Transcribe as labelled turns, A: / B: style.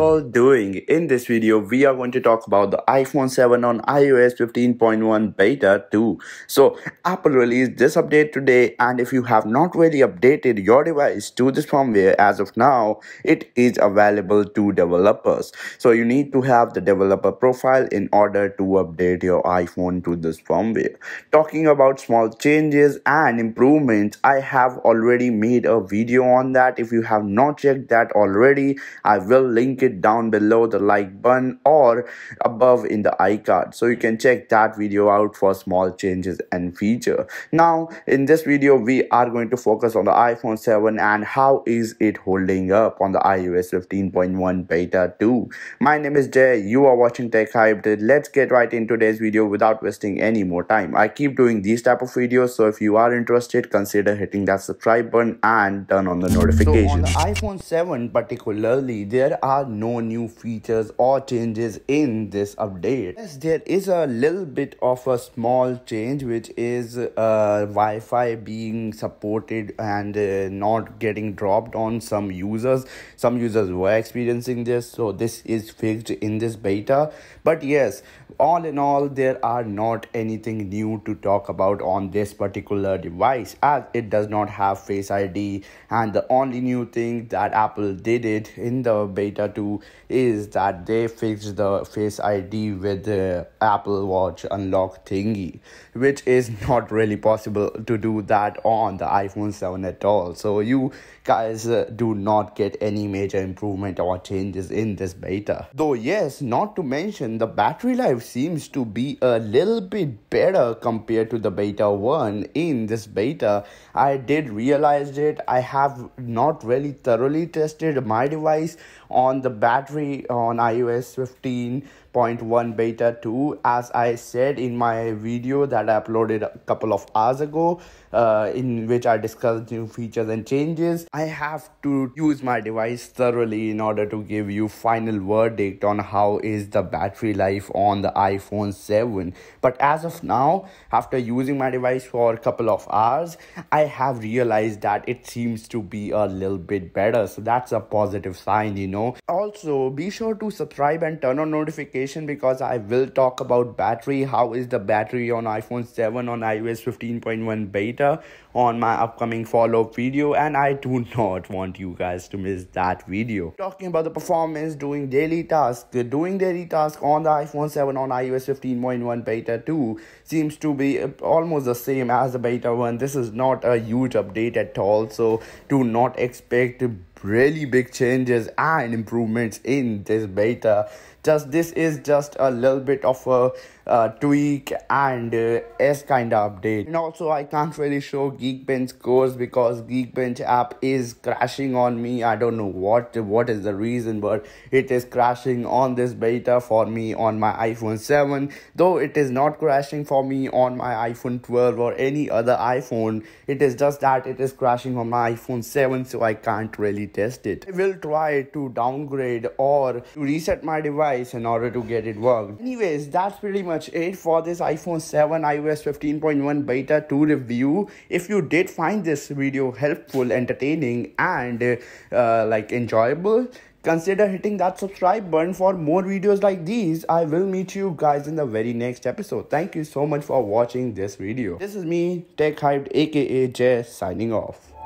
A: all doing? In this video, we are going to talk about the iPhone 7 on iOS 15.1 beta 2. So, Apple released this update today, and if you have not really updated your device to this firmware as of now, it is available to developers. So, you need to have the developer profile in order to update your iPhone to this firmware. Talking about small changes and improvements, I have already made a video on that. If you have not checked that already, I will link it down below the like button or above in the iCard. So you can check that video out for small changes and feature. Now in this video we are going to focus on the iPhone 7 and how is it holding up on the iOS 15.1 beta 2. My name is Jai. You are watching Tech Hyped. Let's get right into today's video without wasting any more time. I keep doing these type of videos so if you are interested consider hitting that subscribe button and turn on the notifications. So on the iPhone 7 particularly there are no new features or changes in this update. Yes, there is a little bit of a small change which is uh, Wi-Fi being supported and uh, not getting dropped on some users. Some users were experiencing this, so this is fixed in this beta. But yes, all in all, there are not anything new to talk about on this particular device as it does not have Face ID and the only new thing that Apple did it in the beta 2 is that they fixed the face id with the apple watch unlock thingy which is not really possible to do that on the iphone 7 at all. So you guys uh, do not get any major improvement or changes in this beta. Though yes not to mention the battery life seems to be a little bit better compared to the beta 1 in this beta. I did realize it. I have not really thoroughly tested my device device on the battery on iOS 15.1 beta 2 as I said in my video that I uploaded a couple of hours ago uh, in which I discussed new features and changes. I have to use my device thoroughly in order to give you final verdict on how is the battery life on the iPhone 7 but as of now after using my device for a couple of hours I have realized that it seems to be a little bit better. So that's a positive sign you know. Also be sure to subscribe and turn on notification because i will talk about battery. How is the battery on iphone 7 on ios 15.1 beta on my upcoming follow-up video? And i do not want you guys to miss that video. Talking about the performance doing daily tasks doing daily tasks on the iphone 7 on ios 15.1 beta 2 seems to be almost the same as the beta 1 this is not a huge update at all so do not expect really big changes and improvements in this beta. Just this is just a little bit of a uh, tweak and uh, s kind of update. And also i can't really show geekbench scores because geekbench app is crashing on me. I don't know what what is the reason but it is crashing on this beta for me on my iphone 7 though it is not crashing for me on my iphone 12 or any other iphone it is just that it is crashing on my iphone 7 so i can't really test it. I will try to downgrade or to reset my device in order to get it work. Anyways, that's pretty much it for this iPhone 7 iOS 15.1 beta 2 review. If you did find this video helpful, entertaining and uh, like enjoyable, consider hitting that subscribe button for more videos like these. I will meet you guys in the very next episode. Thank you so much for watching this video. This is me tech hyped aka jai signing off